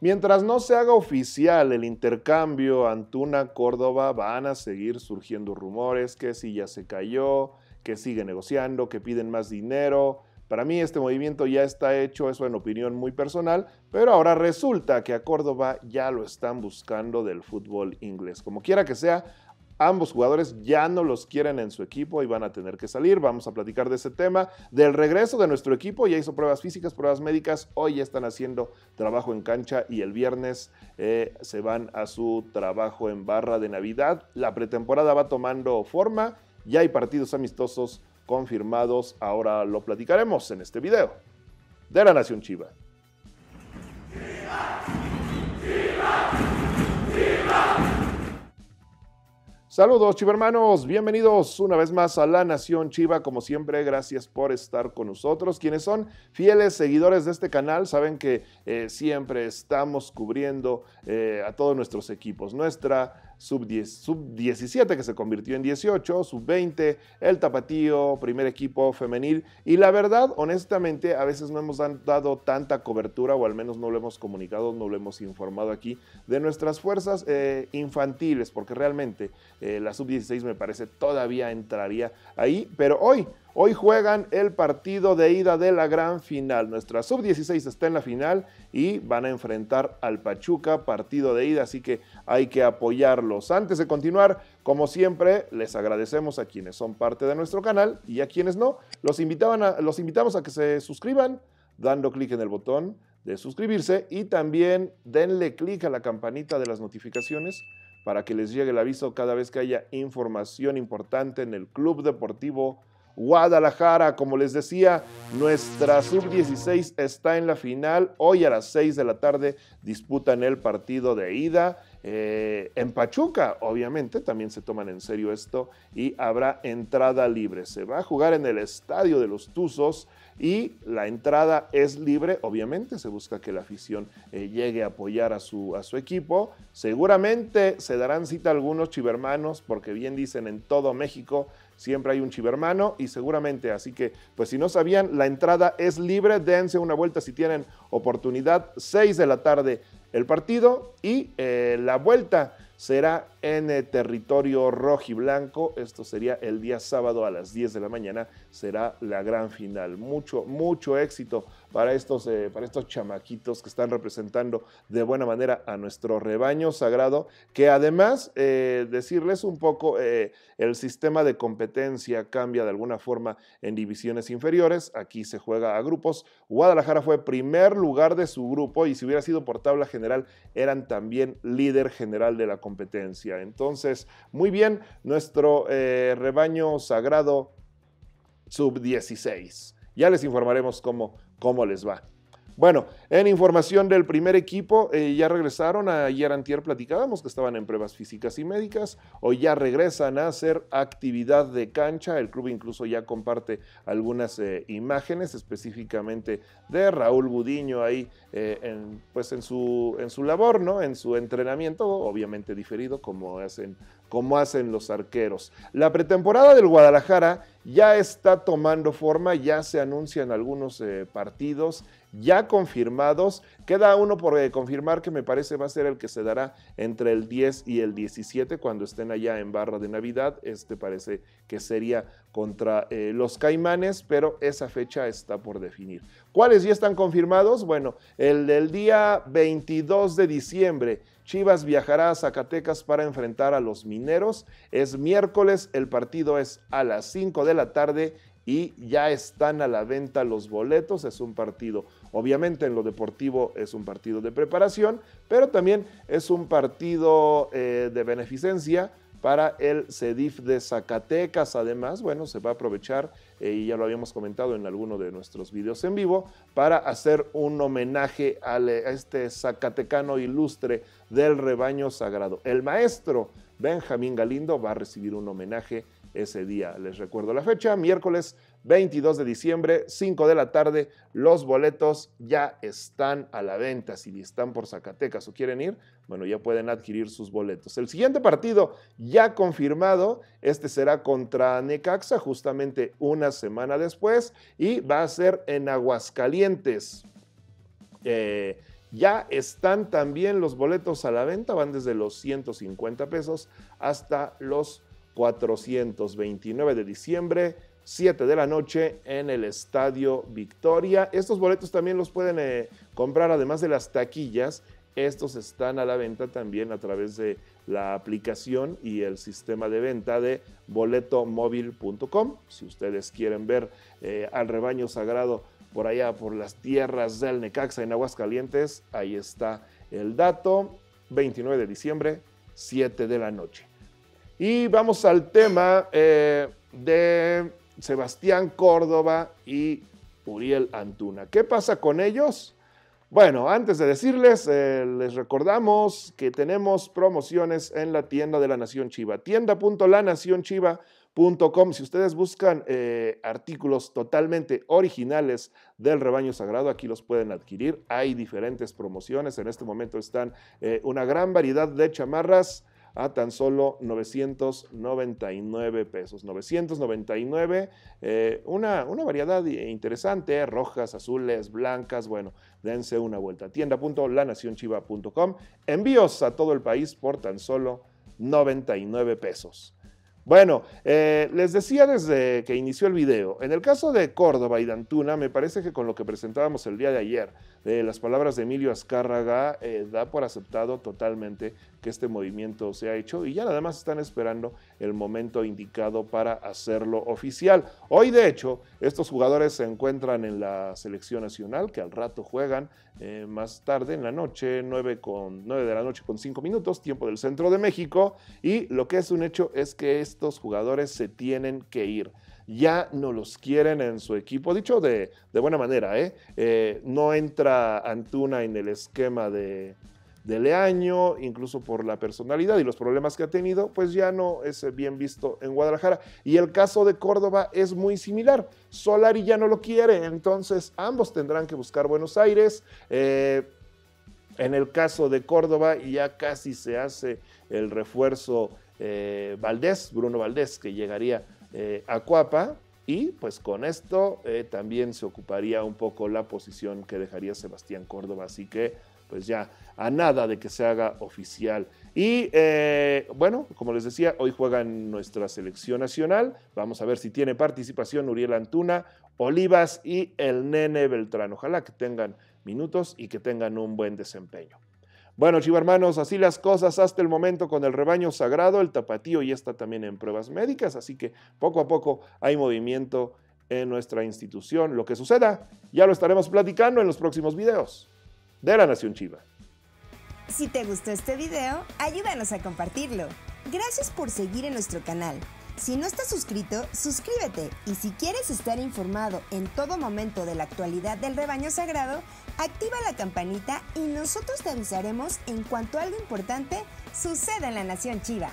Mientras no se haga oficial el intercambio Antuna Córdoba, van a seguir surgiendo rumores que si ya se cayó, que sigue negociando, que piden más dinero. Para mí este movimiento ya está hecho, eso en opinión muy personal, pero ahora resulta que a Córdoba ya lo están buscando del fútbol inglés. Como quiera que sea, Ambos jugadores ya no los quieren en su equipo y van a tener que salir. Vamos a platicar de ese tema. Del regreso de nuestro equipo, ya hizo pruebas físicas, pruebas médicas. Hoy ya están haciendo trabajo en cancha y el viernes eh, se van a su trabajo en barra de Navidad. La pretemporada va tomando forma. Ya hay partidos amistosos confirmados. Ahora lo platicaremos en este video de la Nación Chiva. Saludos chivermanos, bienvenidos una vez más a la Nación Chiva, como siempre, gracias por estar con nosotros. Quienes son fieles seguidores de este canal saben que eh, siempre estamos cubriendo eh, a todos nuestros equipos. Nuestra sub-17 que se convirtió en 18, sub-20, el tapatío, primer equipo femenil. Y la verdad, honestamente, a veces no hemos dado tanta cobertura o al menos no lo hemos comunicado, no lo hemos informado aquí de nuestras fuerzas eh, infantiles, porque realmente eh, la sub-16 me parece todavía entraría ahí. Pero hoy, Hoy juegan el partido de ida de la gran final. Nuestra sub-16 está en la final y van a enfrentar al Pachuca, partido de ida, así que hay que apoyarlos. Antes de continuar, como siempre, les agradecemos a quienes son parte de nuestro canal y a quienes no. Los, los invitamos a que se suscriban dando clic en el botón de suscribirse y también denle clic a la campanita de las notificaciones para que les llegue el aviso cada vez que haya información importante en el Club Deportivo Guadalajara. Como les decía, nuestra sub-16 está en la final. Hoy a las 6 de la tarde disputan el partido de ida. Eh, en Pachuca, obviamente, también se toman en serio esto y habrá entrada libre. Se va a jugar en el estadio de los Tuzos y la entrada es libre, obviamente, se busca que la afición eh, llegue a apoyar a su, a su equipo. Seguramente se darán cita algunos chivermanos, porque bien dicen en todo México siempre hay un chivermano y seguramente, así que, pues si no sabían, la entrada es libre, dense una vuelta si tienen oportunidad, 6 de la tarde el partido y eh, la vuelta será en el territorio rojo y blanco. Esto sería el día sábado a las 10 de la mañana. Será la gran final. Mucho, mucho éxito para estos, eh, para estos chamaquitos que están representando de buena manera a nuestro rebaño sagrado. Que además, eh, decirles un poco, eh, el sistema de competencia cambia de alguna forma en divisiones inferiores. Aquí se juega a grupos. Guadalajara fue primer lugar de su grupo y si hubiera sido por tabla general, eran también líder general de la competencia Entonces, muy bien, nuestro eh, rebaño sagrado sub-16. Ya les informaremos cómo, cómo les va. Bueno, en información del primer equipo, eh, ya regresaron, ayer antier platicábamos que estaban en pruebas físicas y médicas, hoy ya regresan a hacer actividad de cancha, el club incluso ya comparte algunas eh, imágenes específicamente de Raúl Budiño ahí eh, en, pues en, su, en su labor, ¿no? en su entrenamiento, obviamente diferido como hacen, como hacen los arqueros. La pretemporada del Guadalajara ya está tomando forma, ya se anuncian algunos partidos ya confirmados. Queda uno por eh, confirmar que me parece va a ser el que se dará entre el 10 y el 17 cuando estén allá en Barra de Navidad. Este parece que sería contra eh, los Caimanes, pero esa fecha está por definir. ¿Cuáles ya están confirmados? Bueno, el del día 22 de diciembre. Chivas viajará a Zacatecas para enfrentar a los mineros. Es miércoles, el partido es a las 5 de la tarde y ya están a la venta los boletos. Es un partido, obviamente en lo deportivo es un partido de preparación, pero también es un partido eh, de beneficencia para el CEDIF de Zacatecas. Además, bueno, se va a aprovechar, eh, y ya lo habíamos comentado en alguno de nuestros videos en vivo, para hacer un homenaje a este zacatecano ilustre del rebaño sagrado. El maestro Benjamín Galindo va a recibir un homenaje ese día. Les recuerdo la fecha, miércoles 22 de diciembre, 5 de la tarde. Los boletos ya están a la venta. Si están por Zacatecas o quieren ir, bueno, ya pueden adquirir sus boletos. El siguiente partido ya confirmado, este será contra Necaxa justamente una semana después y va a ser en Aguascalientes. Eh, Ya están también los boletos a la venta, van desde los 150 pesos hasta los 429 de diciembre, 7 de la noche en el Estadio Victoria. Estos boletos también los pueden eh, comprar además de las taquillas. Estos están a la venta también a través de la aplicación y el sistema de venta de boletomóvil.com. Si ustedes quieren ver eh, al rebaño sagrado por allá, por las tierras del Necaxa en Aguascalientes, ahí está el dato. 29 de diciembre, 7 de la noche. Y vamos al tema eh, de Sebastián Córdoba y Uriel Antuna. ¿Qué pasa con ellos? Bueno, antes de decirles, eh, les recordamos que tenemos promociones en la tienda de la Nación Chiva, tienda.lanacionchiva.com. Si ustedes buscan eh, artículos totalmente originales del rebaño sagrado, aquí los pueden adquirir. Hay diferentes promociones. En este momento están eh, una gran variedad de chamarras a tan solo 999 pesos. 999, eh, una, una variedad interesante, rojas, azules, blancas, bueno, dense una vuelta. Tienda.lanacionchiva.com, envíos a todo el país por tan solo 99 pesos. Bueno, eh, les decía desde que inició el video, en el caso de Córdoba y Dantuna, me parece que con lo que presentábamos el día de ayer, de las palabras de Emilio Azcárraga, eh, da por aceptado totalmente que este movimiento se ha hecho y ya nada más están esperando el momento indicado para hacerlo oficial. Hoy, de hecho, estos jugadores se encuentran en la selección nacional, que al rato juegan eh, más tarde en la noche, 9, con, 9 de la noche con 5 minutos, tiempo del centro de México, y lo que es un hecho es que estos jugadores se tienen que ir ya no los quieren en su equipo. Dicho de, buena manera, ¿eh? ¿eh? no entra Antuna en el esquema de, de Leaño, incluso por la personalidad y los problemas que ha tenido, pues ya no es bien visto en Guadalajara. Y el caso de Córdoba es muy similar. Solari ya no lo quiere, entonces ambos tendrán que buscar Buenos Aires. Eh, en el caso de Córdoba ya casi se hace el refuerzo eh, Valdés, Bruno Valdés, que llegaría eh, a Cuapa. Y pues con esto también se ocuparía un poco la posición que dejaría Sebastián Córdoba. Así que pues ya a nada de que se haga oficial. Y eh, bueno, como les decía, hoy juega en nuestra selección nacional. Vamos a ver si tiene participación Uriel Antuna, Olivas y el Nene Beltrán. Ojalá que tengan minutos y que tengan un buen desempeño. Bueno, hermanos, así las cosas hasta el momento con el rebaño sagrado. El tapatío ya está también en pruebas médicas, así que poco a poco hay movimiento en nuestra institución. Lo que suceda, ya lo estaremos platicando en los próximos videos de la Nación Chiva. Si te gustó este video, ayúdanos a compartirlo. Gracias por seguir en nuestro canal. Si no estás suscrito, suscríbete y si quieres estar informado en todo momento de la actualidad del rebaño sagrado, activa la campanita y nosotros te avisaremos en cuanto algo importante suceda en la Nación Chiva.